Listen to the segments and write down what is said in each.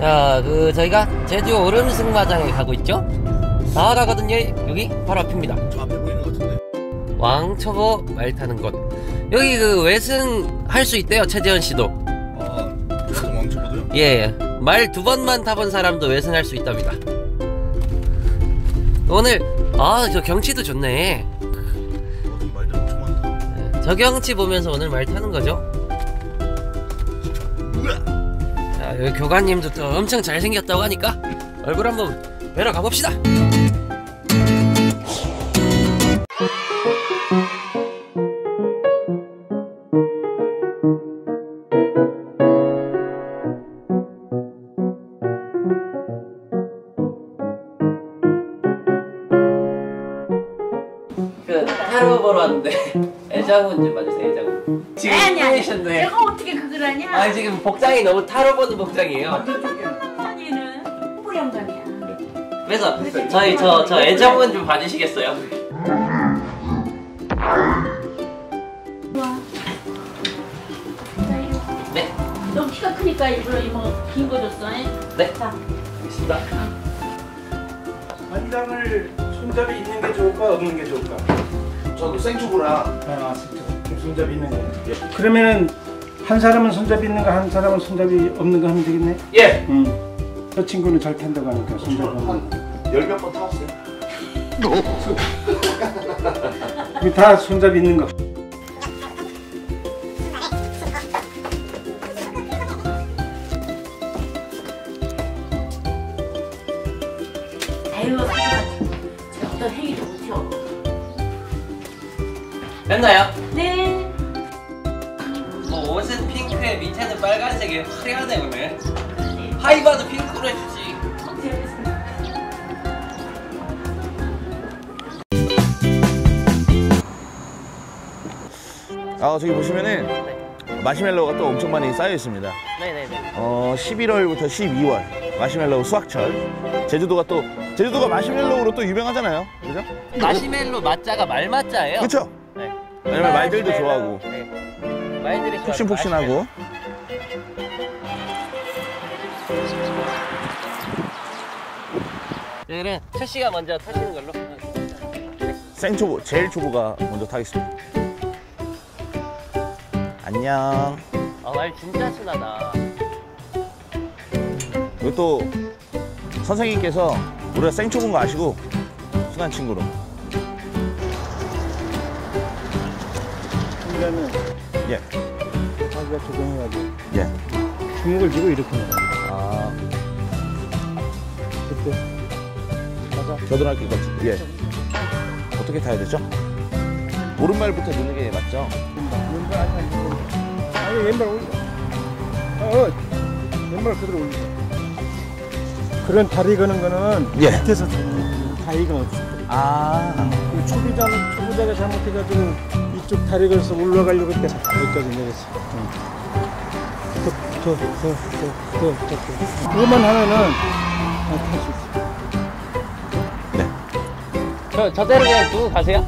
자, 그 저희가 제주 오름 승마장에 가고 있죠? 나가거든요. 여기 바로 앞입니다. 저 앞에 보이는 것 같은데. 왕초보 말 타는 곳. 여기 그 외승 할 수 있대요. 최재현 씨도. 아, 왕초보도요? 예, 말 두 번만 타본 사람도 외승할 수 있답니다. 오늘 아 저 경치도 좋네. 어, 말들 엄청 많다. 저 경치 보면서 오늘 말 타는 거죠. 여기 교관님도 또 엄청 잘생겼다고 하니까 얼굴 한번 뵈러 가봅시다. 그 타로 보러 왔는데 애자문 좀 봐주세요 애자문 지금 아니 아니. 내가 어떻게 그걸 하냐 아 지금 복장이 너무 타로 보는 복장이에요 아니는 뿌령장이야 그래서 저희 저 저 애자문 좀 봐주시겠어요? 와. 네너 키가 크니까 일부러 이모 긴거 줬어 잉? 네. 자 알겠습니다 한장을 손잡이 있는 게 좋을까 없는 게 좋을까? 저도 생초보라. 아, 진짜. 손잡이 있는 거. 그러면은 한 사람은 손잡이 있는 거, 한 사람은 손잡이 없는 거 하면 되겠네. 예. 응. 저 친구는 잘 탄다고 하니까 손잡이 없는 거. 한열 몇 번 타봤어요. 다 손잡이 있는 거. 어떤 행위도 못해요 됐나요? 네 뭐 옷은 핑크에 밑에는 빨간색에 화려하네 오늘 하이바도 핑크로 해주지 아 저기 보시면은 마시멜로우가 또 엄청 많이 쌓여 있습니다. 네네네 어 11월부터 12월 마시멜로우 수확철. 제주도가 또 제주도가 마시멜로우로 또 유명하잖아요. 그죠? 마시멜로 맛자가 말맛자예요 그렇죠? 네. 왜냐면 말들도 좋아하고 네. 폭신폭신하고. 그러면 첫 씨가 먼저 타시는 걸로 생초보 제일 초보가 먼저 타겠습니다. 안녕. 아말 진짜 순하다 그리고 또 선생님께서 우리가 생초보인 거 아시고 순한 친구로. 예. 자기가 조정해가지고 예. 주먹을 쥐고 이렇게 나가. 아 그때 맞아. 겨드랑이 같이. 예. 어떻게 타야 되죠? 오른발부터 넣는 게 맞죠? 왼발 아니 아니. 아니 왼발 올려. 어, 어. 왼발 그대로 올려. 그런 다리 거는 거는 예. 밑에서 다리가 없어. 아. 그 초보자 초보자가 잘못해가지고 이쪽 다리 걸어서 올라가려고 때 여기까지 내렸어. 더더 더 더 더 그것만 하면은 탈수 있어. 네. 저, 저대로 그냥 두고 가세요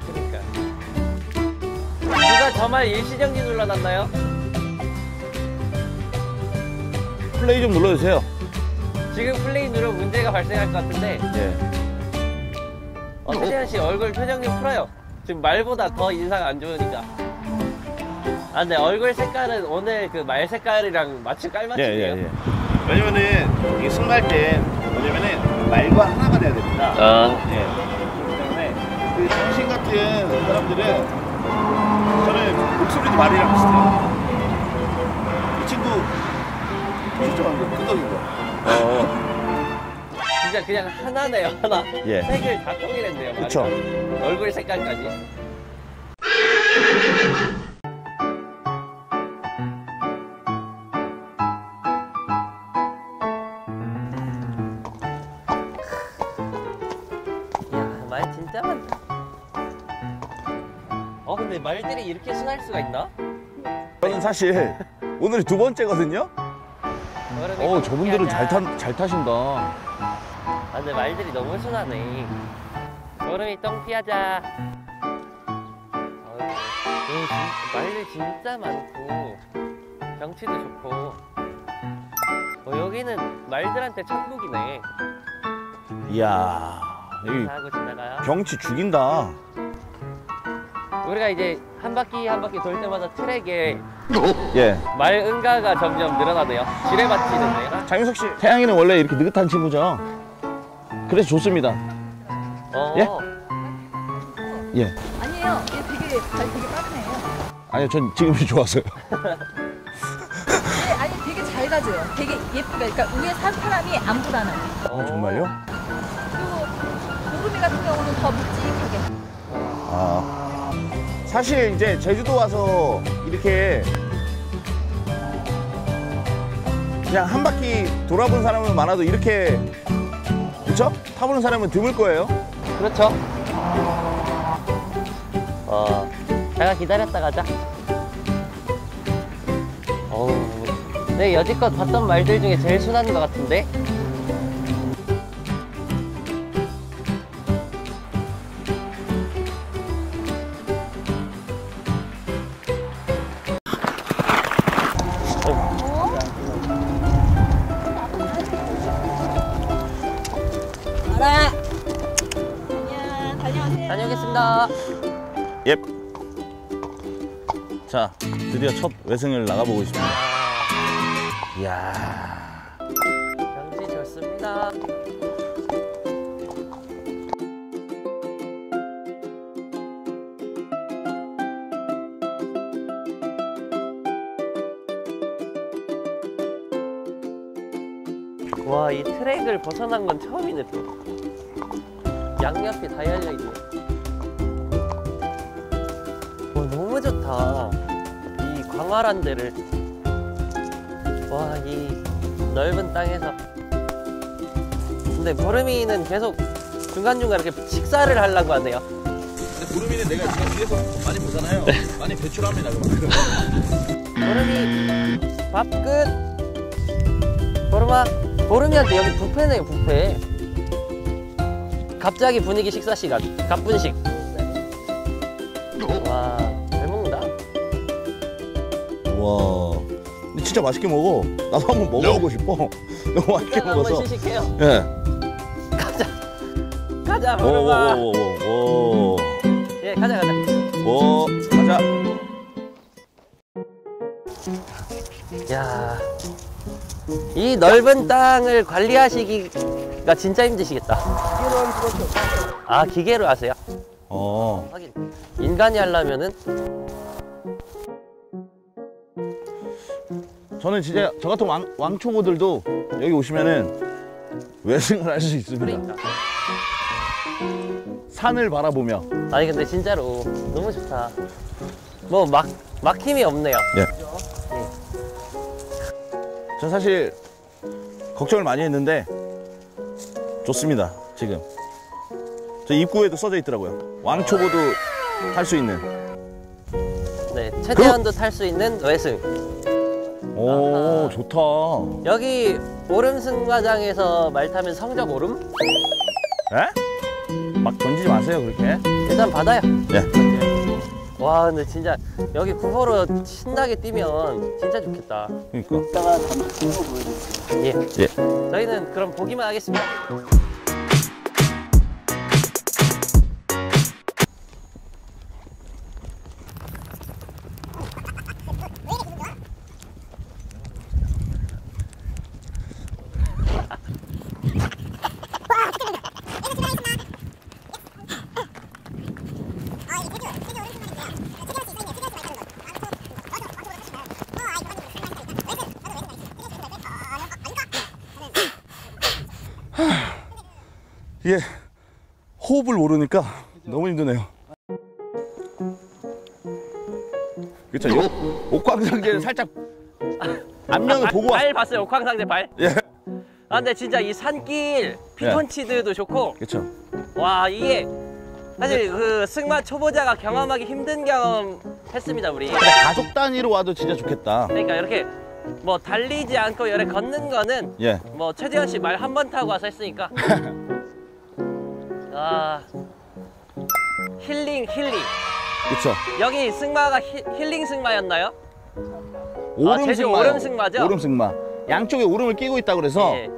그러니까 누가 저말 일시정지 눌러놨나요? 플레이 좀 눌러주세요. 지금 플레이 누르면 문제가 발생할 것 같은데 예. 어, 최재현 씨 얼굴 표정 좀 풀어요. 지금 말보다 더 인상 안 좋으니까. 아, 근데 얼굴 색깔은 오늘 그 말 색깔이랑 마치 예, 깔맞춤이에요. 예, 예. 왜냐면은 이게 승갈 때 뭐냐면은 말과 하나가 돼야 됩니다. 아, 예. 그렇기 때문에 그 정신 같은 사람들은 저는 목소리도 말이랑 비슷해요. 진짜 완전 끄덕이고. 어. 진짜 그냥 하나네요, 하나. 예. 색을 다 통일했네요. 말이. 그쵸. 얼굴 색깔까지. 야, 말 진짜 많다. 어, 근데 말들이 이렇게 순할 수가 있나? 저는 사실 오늘이 두 번째거든요. 어, 저분들은 잘. 타, 잘 타신다. 아, 근데 말들이 너무 순하네. 여름이 똥 피하자. 어이, 음, 진- 말들 진짜 많고, 경치도 좋고. 어, 여기는 말들한테 천국이네. 이야, 지나가요. 경치 죽인다. 우리가 이제 한 바퀴 한 바퀴 돌 때마다 트랙에 예. 말 응가가 점점 늘어나네요. 지뢰밭이 됐네요. 장윤석 씨, 태양이는 원래 이렇게 느긋한 친구죠? 그래서 좋습니다. 어. 예? 예. 아니에요. 얘 되게 발 되게 빠르네요. 아니요, 전 지금이 좋았어요. 얘 아니 되게 잘 가져요. 되게 예쁘게. 그러니까 위에 산 사람이 안 불안해요. 어, 정말요? 그리고 도루미 같은 경우는 더 묵직하게. 아. 사실 이제 제주도 와서 이렇게 그냥 한 바퀴 돌아본 사람은 많아도 이렇게 그쵸? 타보는 사람은 드물 거예요. 그렇죠. 어, 잠깐 기다렸다 가자. 어우, 네, 여지껏 봤던 말들 중에 제일 순한 것 같은데? 예. 자, 드디어 첫 외승을 나가보고 있습니다. 이야. 경치 좋습니다. 와, 이 트랙을 벗어난 건 처음이네 또. 양옆이 다 열려 있네. 너무 좋다. 이 광활한 데를. 와, 이 넓은 땅에서. 근데 보름이는 계속 중간중간 이렇게 식사를 하려고 하네요. 근데 구름이는 내가 지금 뒤에서 많이 보잖아요. 많이 배출합니다, 그만큼. 보름이 밥 끝. 보름아, 보름이한테 여기 뷔페네요, 뷔페. 갑자기 분위기 식사 시간. 갑분식. 와. 근데 진짜 맛있게 먹어. 나도 한번 먹어보고 싶어. 너무 맛있게 한번 먹어서. 시식해요. 예. 가자. 가자. 오오 오 오. 예, 가자, 가자. 오, 가자. 야, 이 넓은 땅을 관리하시기가 진짜 힘드시겠다. 아, 기계로 하세요? 어. 인간이 하려면은 저는 진짜 저 같은 왕, 왕초보들도 여기 오시면은 외승을 할 수 있습니다. 산을 바라보며. 아니 근데 진짜로 너무 좋다. 뭐 막 막힘이 없네요. 전 사실 걱정을 많이 했는데 좋습니다. 지금. 저 입구에도 써져 있더라고요. 왕초보도 탈 수 있는. 네, 최대한도 탈 수 있는 외승. 오, 아하. 좋다. 여기 오름 승마장에서 말 타면 성적 오름? 에? 막 던지지 마세요, 그렇게. 일단 받아요. 네. 와 근데 진짜 여기 구호로 신나게 뛰면 진짜 좋겠다. 그러니까. 예. 예. 저희는 그럼 보기만 하겠습니다. 이게 호흡을 모르니까 너무 힘드네요. 그렇죠. 요 옥황상제는 살짝 앞면을 보고 왔. 발 봤어요 옥황상제 발. 예. 아 근데 진짜 이 산길 피톤치드도 좋고 그렇죠. 와 이게 사실 그 승마 초보자가 경험하기 힘든 경험 했습니다 우리. 가족 단위로 와도 진짜 좋겠다. 그러니까 이렇게 뭐 달리지 않고 열에 걷는 거는 예. 뭐 최재현 씨 말 한 번 타고 와서 했으니까. 아 힐링 힐링. 그쵸. 여기 승마가 히, 힐링 승마였나요? 오름 제주 승마요. 오름 승마죠? 오름 승마. 양쪽에 오름을 끼고 있다 그래서 예.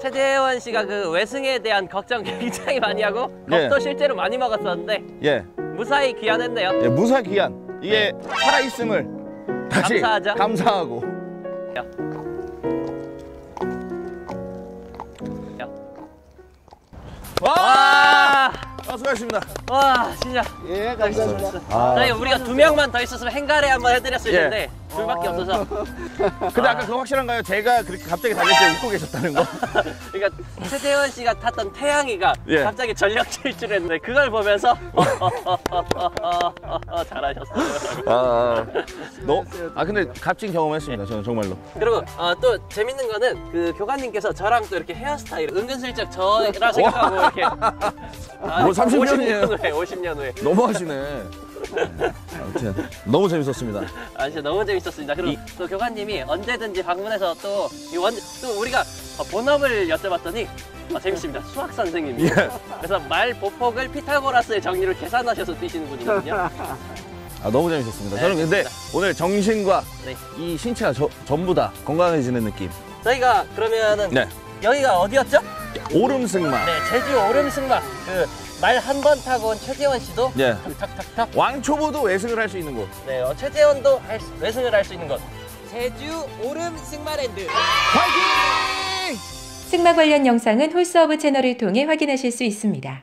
최재원 씨가 그 외승에 대한 걱정 굉장히 많이 하고 예. 겁도 실제로 많이 먹었었는데 예. 무사히 귀환했네요. 예, 무사 귀한. 이게 살아 있음을 다시 감사하죠. 감사하고. 와, 아, 수고하셨습니다. 와 진짜. 예, 감사합니다. 아. 저희 우리가 두 명만 더 있었으면 행가래 한번 해드렸을 예. 텐데 둘밖에 없어서. 근데 아까 그거 확실한가요? 제가 그렇게 갑자기 달릴 때 웃고 계셨다는 거? 그러니까 최재원 씨가 탔던 태양이가 예. 갑자기 전력 질주했는데 그걸 보면서 잘하셨어요. 아, 너, 아 근데 값진 경험했습니다. 저는 정말로. 그리고 어, 또 재밌는 거는 그 교관님께서 저랑 또 이렇게 헤어스타일 은근슬쩍 저라 생각하고 이렇게 아, 뭐 30 년이에요. 50년 후에 50년 후에 너무 하시네. 아무튼 너무 재밌었습니다. 아 진짜 너무 재밌었습니다. 그리고 또 교관님이 언제든지 방문해서 또, 이 원, 또 우리가 어, 본업을 여쭤봤더니 어, 재밌습니다. 수학 선생님이에요. 예. 그래서 말 보폭을 피타고라스의 정리를 계산하셔서 뛰시는 분이거든요. 아 너무 재밌었습니다. 저는 근데 알겠습니다. 오늘 정신과 네. 이 신체가 저- 전부 다 건강해지는 느낌. 저희가 그러면은 네. 여기가 어디였죠? 오름 승마. 네, 제주 오름승마. 그 말 한 번 타고 온 최재원 씨도 예. 탁탁탁. 왕초보도 외승을 할 수 있는 곳. 네, 어, 최재원도 할 수- 외승을 할 수 있는 곳. 제주 오름 승마랜드. 파이팅! 승마 관련 영상은 홀스어브 채널을 통해 확인하실 수 있습니다.